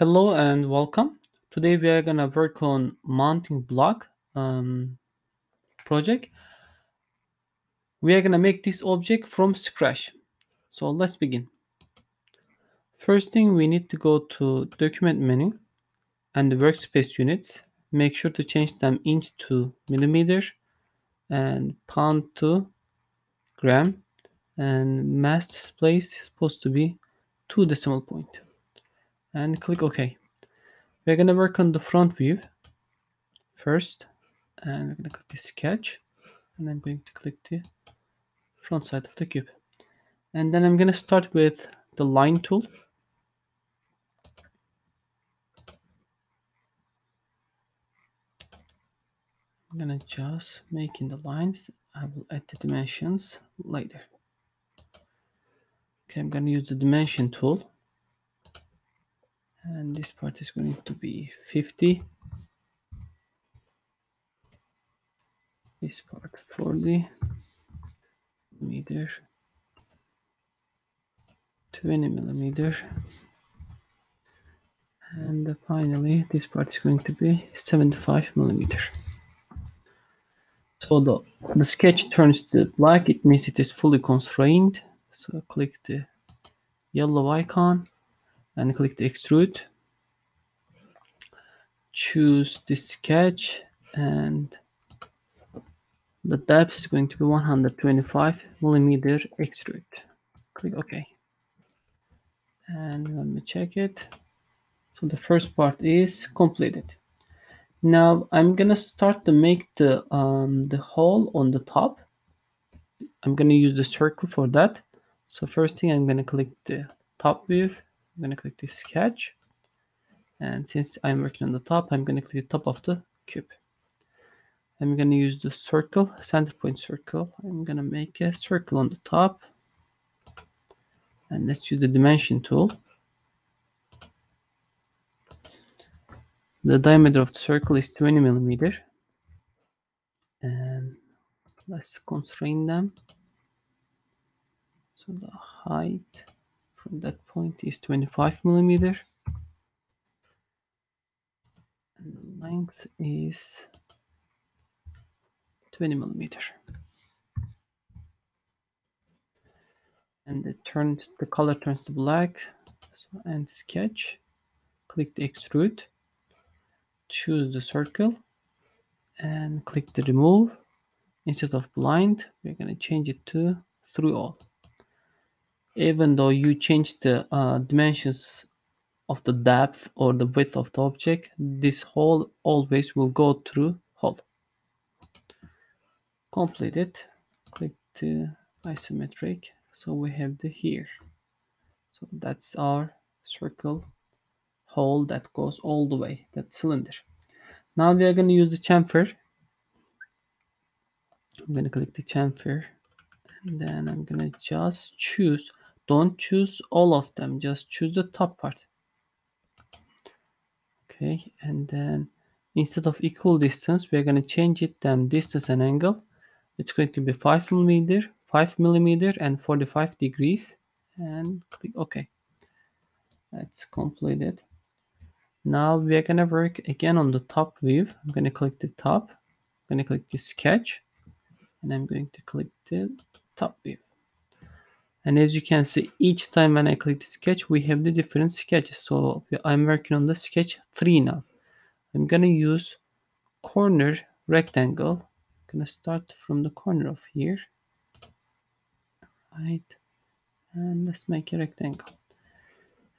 Hello and welcome. Today we are gonna work on mounting block um, project. We are gonna make this object from scratch. So let's begin. First thing we need to go to document menu and the workspace units. Make sure to change them inch to millimeter and pound to gram and mass display is supposed to be two decimal point and click OK. We're gonna work on the front view first and we're gonna click the sketch and I'm going to click the front side of the cube. And then I'm gonna start with the line tool. I'm gonna just making the lines I will add the dimensions later. Okay I'm gonna use the dimension tool and this part is going to be 50 this part 40 meter 20 millimeter and finally this part is going to be 75 millimeter so the the sketch turns to black. It means it is fully constrained. So click the yellow icon and click the extrude. Choose the sketch and the depth is going to be 125 millimeter extrude. Click ok. And let me check it. So the first part is completed. Now i'm gonna start to make the um the hole on the top. I'm gonna use the circle for that. So first thing i'm gonna click the top view i'm gonna click the sketch and since i'm working on the top i'm gonna click the top of the cube I'm going to use the circle, center point circle. I'm going to make a circle on the top. And let's use the dimension tool. The diameter of the circle is 20 millimeter. And let's constrain them. So the height from that point is 25 millimeter. And the length is 20 millimeter. And it turns the color turns to black. So, and sketch. Click the extrude. Choose the circle and click the remove. Instead of blind, we're going to change it to through all. Even though you change the uh, dimensions of the depth or the width of the object, this hole always will go through hole. Completed click to isometric. So we have the here. So that's our circle hole that goes all the way. That cylinder. Now we are going to use the chamfer. I'm going to click the chamfer. And then i'm going to just choose don't choose all of them just choose the top part. Okay and then instead of equal distance we're going to change it then distance and angle. It's going to be 5 millimeter 5 millimeter and 45 degrees. And click ok. That's completed. Now we're gonna work again on the top view. I'm gonna click the top. I'm gonna click the sketch. And i'm going to click the top view and as you can see each time when i click the sketch we have the different sketches. So i'm working on the sketch 3 now. I'm gonna use corner rectangle. I'm gonna start from the corner of here. Right. And let's make a rectangle.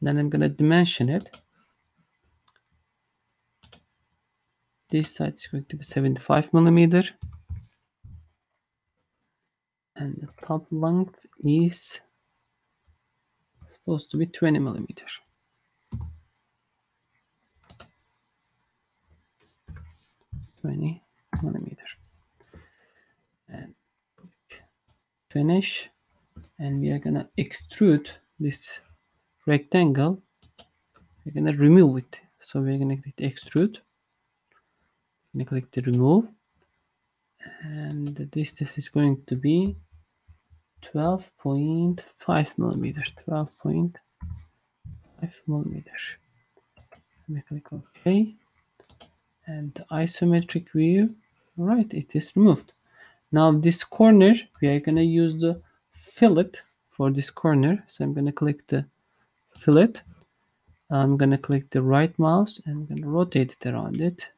Then I'm gonna dimension it. This side is going to be 75 millimeter top length is supposed to be 20 millimeters. Twenty millimeter and finish. And we are gonna extrude this rectangle. We're gonna remove it. So we're gonna click extrude. We're gonna click the remove. And the distance is going to be 12.5 millimeters 12.5 millimeter Let me click OK. And the isometric view, right, it is removed. Now this corner, we are gonna use the fillet for this corner. So I'm gonna click the fillet. I'm gonna click the right mouse and I'm gonna rotate it around it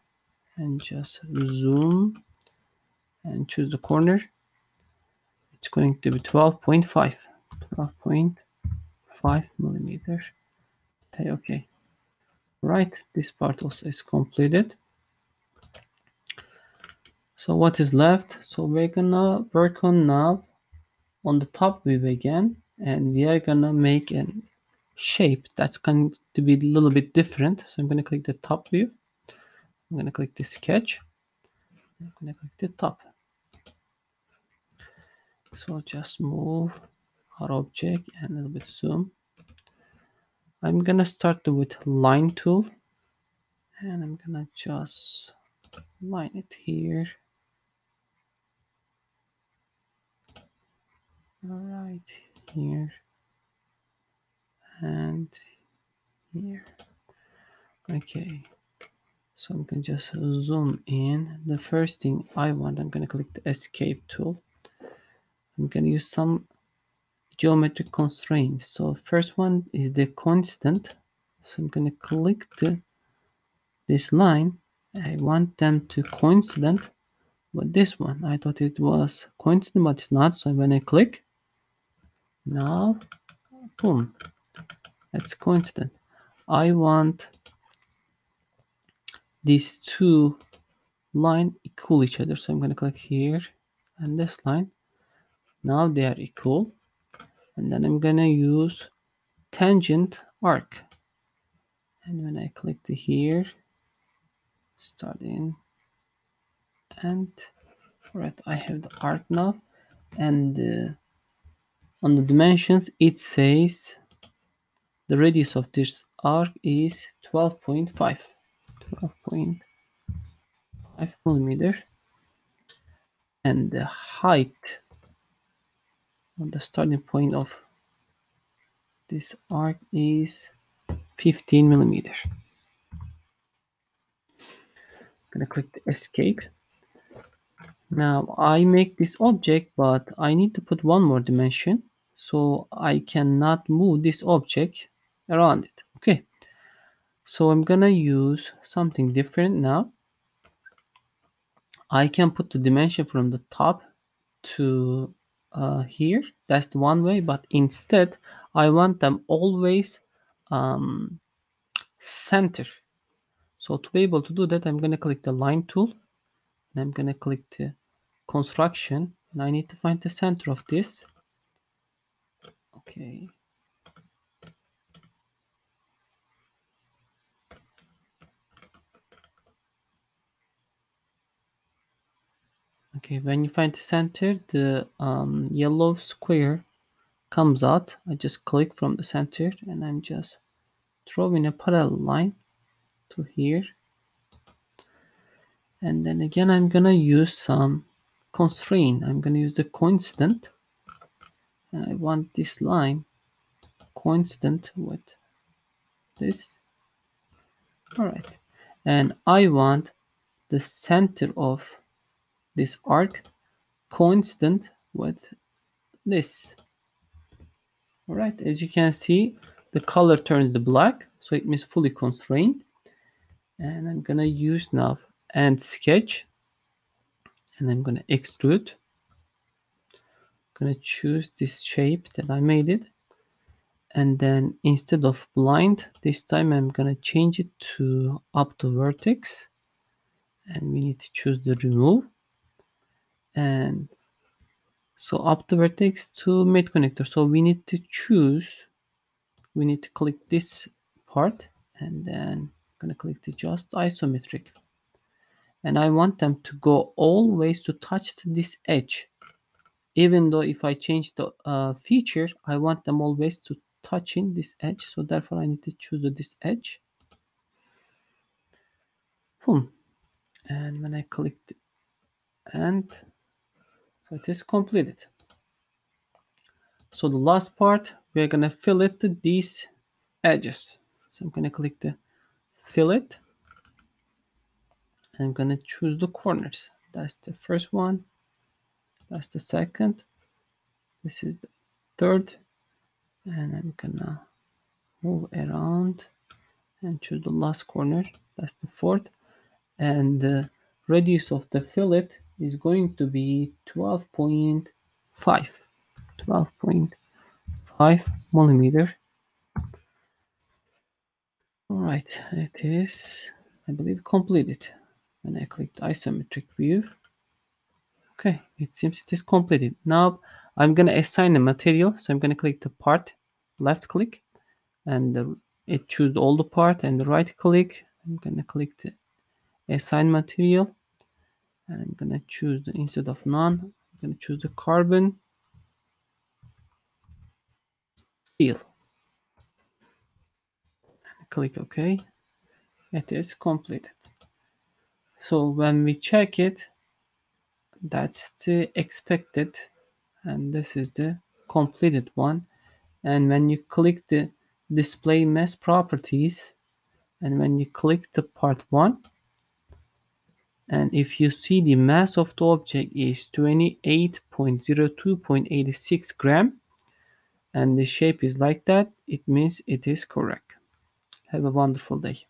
and just zoom and choose the corner. It's going to be 12.5, 12.5 millimeters. Say okay. Right, this part also is completed. So what is left? So we're gonna work on now on the top view again, and we are gonna make a shape that's going to be a little bit different. So I'm gonna click the top view. I'm gonna click the sketch. I'm gonna click the top. So just move our object and a little bit zoom. I'm gonna start with line tool and I'm gonna just line it here. Right here and here. Okay so I'm gonna just zoom in. The first thing I want I'm gonna click the escape tool I'm gonna use some geometric constraints. So first one is the constant. So I'm gonna click the this line. I want them to coincident with this one I thought it was coincident but it's not. So when I click now boom that's coincident I want these two line equal each other. So I'm going to click here and this line now they are equal. And then I'm to use tangent arc. And when I click the here starting and right I have the arc now. And uh, on the dimensions it says the radius of this arc is 12.5 12.5 millimeter. And the height the starting point of this arc is 15 millimeter I'm gonna click the escape. Now I make this object but I need to put one more dimension so I cannot move this object around it. Okay. So I'm gonna use something different now. I can put the dimension from the top to uh, here. That's the one way but instead I want them always um, center. So to be able to do that I'm gonna click the line tool and I'm gonna click the construction and I need to find the center of this. Okay. Okay, when you find the center, the um, yellow square comes out. I just click from the center and I'm just drawing a parallel line to here. And then again, I'm gonna use some constraint. I'm gonna use the coincident and I want this line coincident with this all right and I want the center of this arc coincident with this. All right as you can see the color turns the black so it means fully constrained. And I'm gonna use now and sketch and I'm gonna extrude. I'm gonna choose this shape that I made it. And then instead of blind this time I'm gonna change it to up to vertex and we need to choose the remove and so up to vertex to mate connector so we need to choose we need to click this part and then I'm gonna click the just isometric and I want them to go always to touch this edge even though if I change the uh, feature, I want them always to touch in this edge. So therefore I need to choose this edge. Boom. And when I click the and so it is completed. So the last part, we're gonna fillet these edges. So I'm gonna click the fillet. I'm gonna choose the corners. That's the first one. That's the second. This is the third. And I'm gonna move around and choose the last corner. That's the fourth. And the radius of the fillet is going to be 12.5. 12.5 millimeter. All right, it is, I believe, completed. When I click the isometric view, okay, it seems it is completed. Now I'm gonna assign the material. So I'm gonna click the part, left click, and the, it choose all the part and the right click. I'm gonna click the assign material and I'm gonna choose the instead of none, I'm gonna choose the carbon steel. Click OK. It is completed. So when we check it, that's the expected and this is the completed one. And when you click the display mass properties and when you click the part one, and if you see the mass of the object is 28.02.86 gram and the shape is like that, it means it is correct. Have a wonderful day.